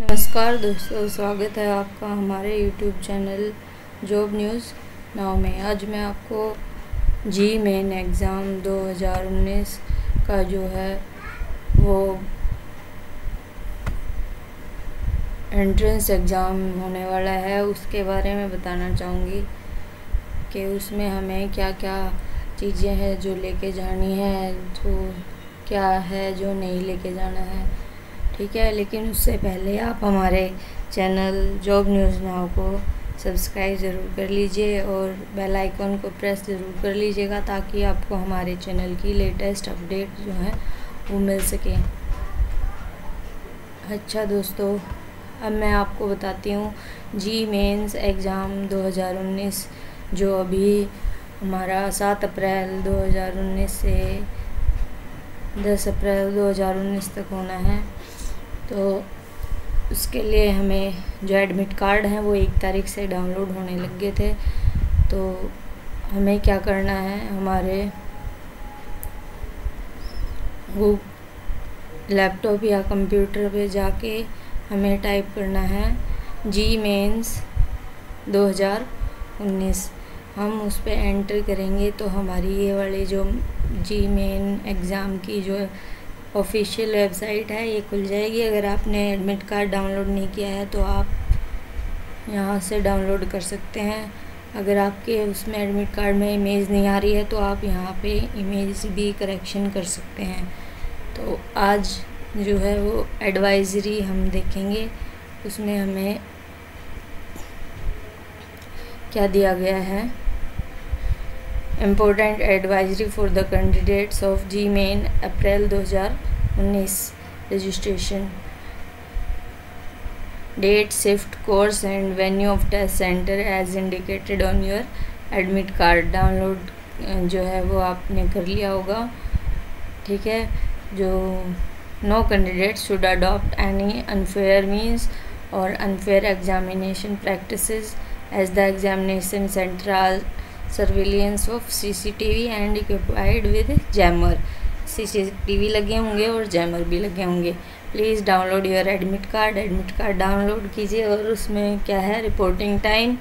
नमस्कार दोस्तों, स्वागत है आपका हमारे YouTube channel job news now में। आज मैं आपको जी मेन एग्ज़ाम 2019 का जो है वो एंट्रेंस एग्ज़ाम होने वाला है, उसके बारे में बताना चाहूँगी कि उसमें हमें क्या क्या चीज़ें हैं जो लेके जानी है, जो क्या है, जो नहीं लेके जाना है। ठीक है, लेकिन उससे पहले आप हमारे चैनल जॉब न्यूज़ नाव को सब्सक्राइब ज़रूर कर लीजिए और बेल आइकन को प्रेस ज़रूर कर लीजिएगा ताकि आपको हमारे चैनल की लेटेस्ट अपडेट जो है, वो मिल सके। अच्छा दोस्तों, अब मैं आपको बताती हूँ, जी मेंस एग्ज़ाम 2019 जो अभी हमारा सात अप्रैल 2019 से दस अप्रैल 2019 तक होना है। तो उसके लिए हमें जो एडमिट कार्ड हैं वो एक तारीख से डाउनलोड होने लग गए थे। तो हमें क्या करना है? हमारे वो लैपटॉप या कंप्यूटर पे जाके हमें टाइप करना है जी मेंस 2019 हम उस पर एंटर करेंगे तो हमारी ये वाली जो जी मेन एग्ज़ाम की जो ऑफिशियल वेबसाइट है, ये खुल जाएगी। अगर आपने एडमिट कार्ड डाउनलोड नहीं किया है तो आप यहाँ से डाउनलोड कर सकते हैं। अगर आपके उसमें एडमिट कार्ड में इमेज नहीं आ रही है तो आप यहाँ पे इमेज भी करेक्शन कर सकते हैं। तो आज जो है वो एडवाइज़री हम देखेंगे। उसमें हमें क्या दिया गया है? Important advisory for the candidates of JEE Main April 2019 registration date shift course and venue of test centre as indicated on your admit card download जो है वो आपने कर लिया होगा। ठीक है? जो no candidate should adopt any unfair means और unfair examination practice as the examination centre surveillance of CCTV and equipped with jammer CCTV लगे होंगे और जैमर भी लगे होंगे। Please download your admit card admit card download कीजिए और उसमें क्या है? Reporting time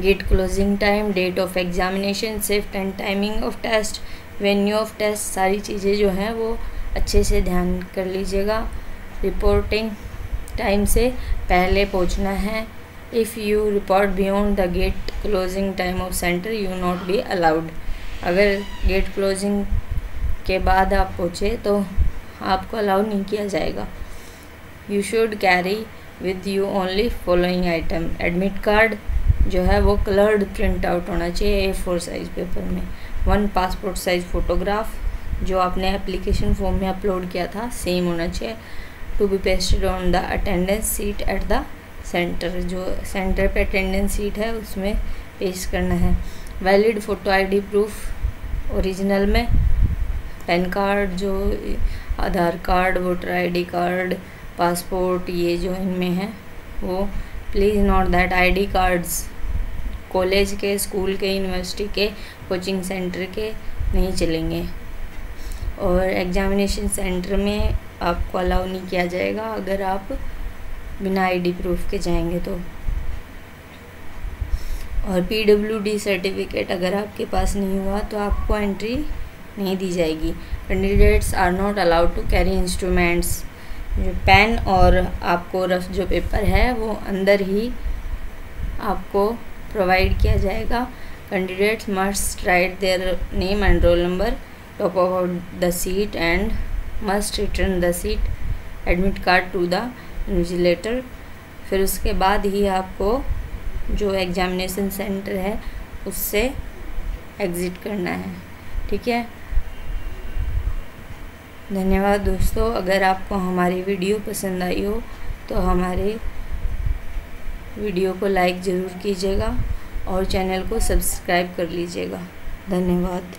gate closing time date of examination shift and timing of test venue of test सारी चीज़ें जो हैं वो अच्छे से ध्यान कर लीजिएगा। रिपोर्टिंग टाइम से पहले पहुँचना है। If you report beyond the gate closing time of centre you not be allowed अगर गेट क्लोजिंग के बाद आप पहुँचे तो आपको अलाउ नहीं किया जाएगा। You should carry with you only following item admit card जो है, वो कलर्ड प्रिंट आउट होना चाहिए ए फोर साइज़ पेपर में। वन पासपोर्ट साइज़ फ़ोटोग्राफ जो आपने एप्लीकेशन फॉर्म में अपलोड किया था सेम होना चाहिए। To be pasted on the attendance sheet at the centre, जो सेंटर पे अटेंडेंस सीट है, उसमें पेश करना है। Valid photo ID proof original में, पैन कार्ड जो, Aadhaar card, voter ID card, passport, ये जो इनमें है, वो। Please note that ID cards college के, स्कूल के, यूनिवर्सिटी के, कोचिंग सेंटर के नहीं चलेंगे। और एग्ज़ामिनेशन सेंटर में आपको अलाउ नहीं किया जाएगा। अगर आप बिना आईडी प्रूफ के जाएँगे तो। और पी डब्ल्यू डी सर्टिफिकेट अगर आपके पास नहीं हुआ तो आपको एंट्री नहीं दी जाएगी। Candidates are not allowed to carry instruments जो पेन और आपको रफ जो पेपर है, वो अंदर ही आपको प्रोवाइड किया जाएगा। Candidates must write their name and roll number top of the sheet and must return the sheet admit card to the invigilator फिर उसके बाद ही आपको जो एग्ज़ामिनेशन सेंटर है, उससे एग्ज़िट करना है। ठीक है? धन्यवाद दोस्तों, अगर आपको हमारी वीडियो पसंद आई हो तो हमारे वीडियो को लाइक ज़रूर कीजिएगा और चैनल को सब्सक्राइब कर लीजिएगा। धन्यवाद।